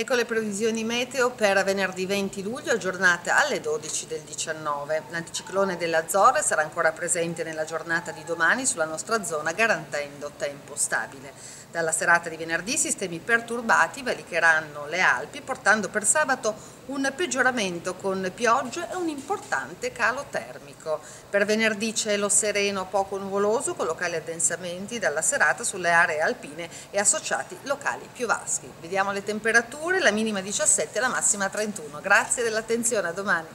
Ecco le previsioni meteo per venerdì 20 luglio, giornata alle 12 del 19. L'anticiclone delle Azzorre sarà ancora presente nella giornata di domani sulla nostra zona, garantendo tempo stabile. Dalla serata di venerdì sistemi perturbati valicheranno le Alpi, portando per sabato un peggioramento con piogge e un importante calo termico. Per venerdì cielo sereno poco nuvoloso con locali addensamenti dalla serata sulle aree alpine e associati locali più vaschi. Vediamo le temperature temperature, la minima 17 e la massima 31. Grazie dell'attenzione, a domani.